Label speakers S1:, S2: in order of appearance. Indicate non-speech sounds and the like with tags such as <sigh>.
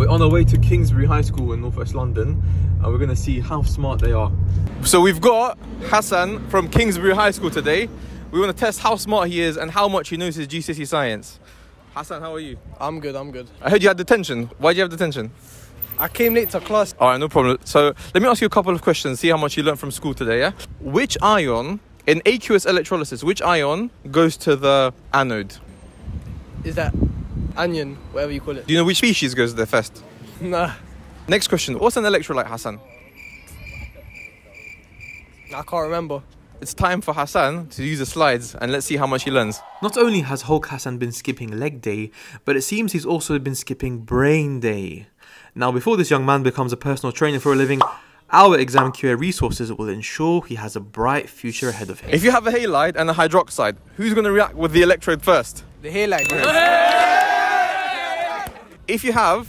S1: we're on our way to Kingsbury High School in Northwest London and we're going to see how smart they are. So we've got Hassan from Kingsbury High School today. We want to test how smart he is and how much he knows his GCSE science. Hassan, how are you?
S2: I'm good, I'm good.
S1: I heard you had detention. Why do you have detention?
S2: I came late to class.
S1: All right, no problem. So let me ask you a couple of questions, see how much you learned from school today, yeah? Which ion, in aqueous electrolysis, which ion goes to the anode?
S2: Is that onion, whatever you call it?
S1: Do you know which species goes there first? <laughs>
S2: Nah,
S1: Next question. What's an electrolyte, Hassan?
S2: I can't remember.
S1: It's time for Hassan to use the slides and let's see how much he learns. Not only has Hulk Hassan been skipping leg day, but it seems he's also been skipping brain day. Now, before this young man becomes a personal trainer for a living, our ExamQA resources will ensure he has a bright future ahead of him. If you have a halide and a hydroxide, who's going to react with the electrode first?
S2: The halide. like
S1: If you have